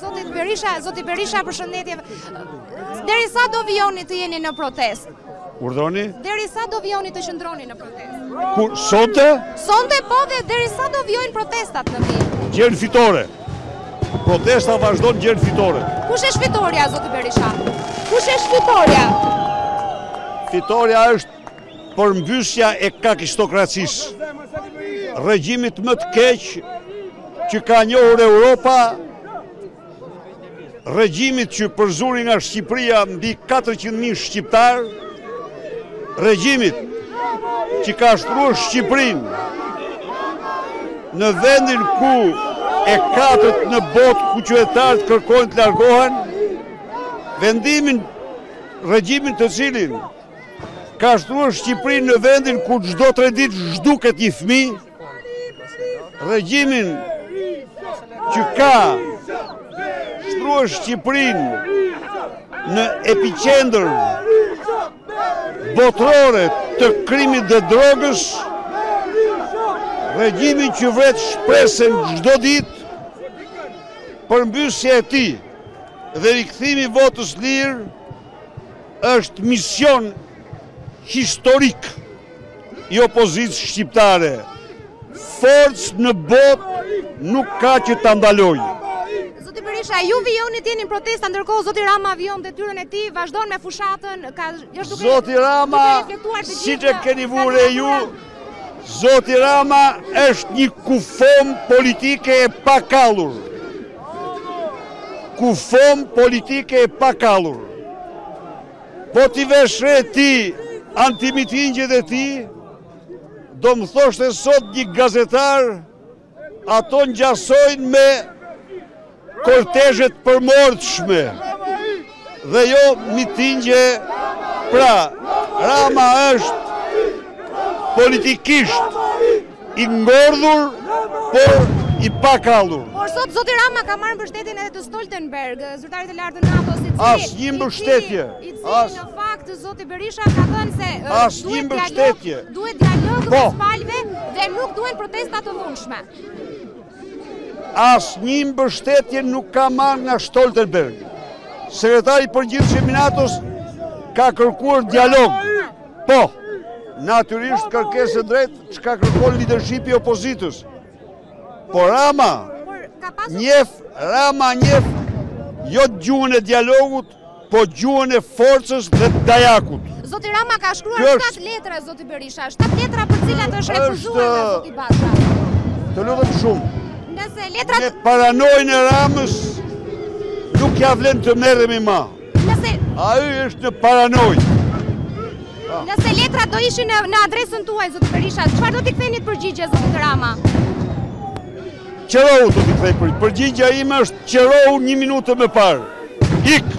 Zoti Berisha, zoti Berisha, përshëndetje. Deri sa do vijoni të jeni në protestë? Urdhoni? Deri sa do vijoni të qëndroni në protestë? Kur sonte? Sonte po dhe deri sa do vijojnë protestat në vijim? Gjer në fitore. Protesta vazhdon gjer në fitore. Kush është fitorja zoti Berisha? Kush është fitorja? Fitorja është Përmbysja e kakistokracisë, regjimit më të keq që ka njohur Europa, regjimit që përzuri nga Shqipëria mbi 400.000 shqiptarë, regjimit që ka shndërruar Shqipërinë në vendin ku e katërt në botë ku qytetarët kërkojnë të largohen, vendimin regjimin të cilin Ka shndërruar Shqipërinë në vendin ku çdo tre ditë zhduket një fëmi, regjimin që ka shndërruar Shqipërinë në epiqendër botërore të krimit dhe drogës, regjimin që vret shpresën çdo ditë përmbysja e tij dhe rikthimi i votës lirë Është mision historik i opozitës shqiptare. Forcë në botë nuk ka që ta ndalojë. Zoti Berisha, ju vijoni të jeni në protesta, ndërkohë Zoti Rama vijon detyrën e tij, vazhdon me fushatën, ka është duke Zoti Rama, siç e keni vënë re ju, Zoti Rama është një kufomë politike e pakallur. Kufomë politike e pakallur. Po t'i vësh re ti antimitingjet e tij, do më thoshte sot një gazetar Ato ngjasojnë me kortezhe të përmortshme dhe jo mitingje pra Rama është politikisht i ngordhur por i pakallur. Por sot zoti Rama ka marrë mbështetjen edhe të Stoltenberg, zyrtarit të lartë të NATO-s, i cili asnjë mbështetje, i cili në fakt zoti Berisha ka thënë se duhet dialog, duhet dialog, po, mes palëve dhe nuk duhen protesta të dhunshme. Asnjë mbështetje nuk ka marrë nga Stoltenberg. Sekretari i përgjithshëm i NATO-s ka kërkuar dialog. Po. Natyrisht kërkesë e drejtë çka kërkon lidershipi i opozitës. Por Rama njef, Rama njef, jo gjuhën e dialogut, po gjuhën e forcës dhe të dajakut. Zoti Rama ka shkruar 7 letra, Zoti Berisha, 7 letra për të cilat është refuzuar nga Zoti Basha. Të lutem shumë. Nëse letrat... Me paranojën e Ramës, nuk ia vlen të merremi ma. Nëse... Ai është në paranojë. Ah. Nëse letrat do ishin në adresën tuaj, Zoti Berisha, çfarë do t'i kthenit përgjigje, Zoti Rama? Qërohu do t'i kthej për. Përgjigja ime është qërohu një minutë më parë. Ik.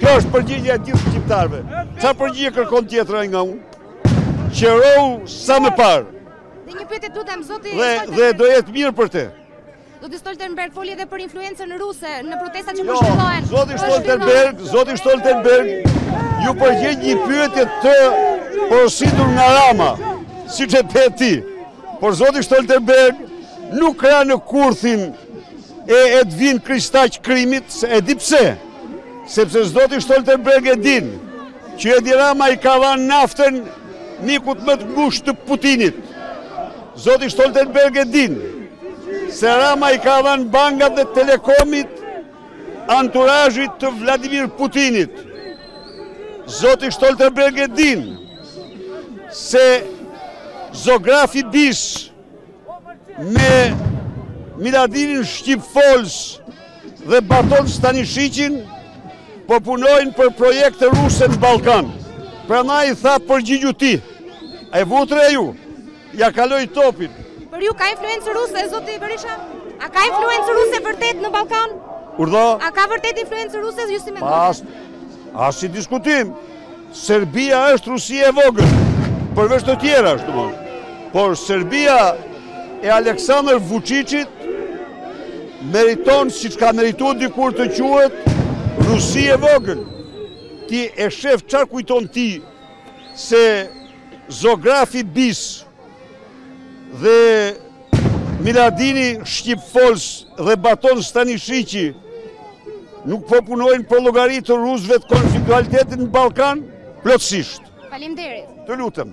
Kjo është përgjigja e gjithë shqiptarëve. Ça përgjigje kërkon tjetër ai nga unë? Qërohu sa më parë. Dhe një pyetje lutem zoti. Dhe dhe do jetë mirë për të. Zoti Stoltenberg foli edhe për influencën ruse në protestat që po, jo, zhvillohen. Zoti Stoltenberg, zoti Stoltenberg iu përgjigj një pyetje të porositur nga Rama, siç e the ti. Por zoti Stoltenberg nuk ra në kurthin e Edvin Kristaq krimit, se e di pse, sepse zoti Stoltenberg e din që Edi Rama i ka dhanë naften mikut më të ngushtë të Putinit. Zoti Stoltenberg e din se Rama i ka dhanë bankat dhe telekomet Anturazhit të Vladimir Putinit, zoti Stoltenberg e din se Zografi Bis me Miladinin shqipfolës dhe Baton Stanishiqin po punojnë për projekte ruse në Ballkan. Prandaj i tha përgjigju ti, e vutre ai. Ia kaloi topin. Për ju ka influencë ruse zoti Berisha? A ka influencë ruse vërtet në Ballkan? Urdhëro? A ka vërtet influencë ruse ju si mendoni? Pa asnjë diskutim. Serbia është Rusia e vogël. Përveç të tjera është domo. Por Serbia e Aleksandr Vuçiçit meriton siç ka merituar dikur të quhet Rusia e vogël. Ti e shef çfarë kujton ti se Zografi Bis dhe Miladini shqipfolës dhe Baton Stanishiqi nuk po punojnë për llogari të rusëve të konfliktualitetin në Ballkan, plotësisht. Faleminderit. Të lutem.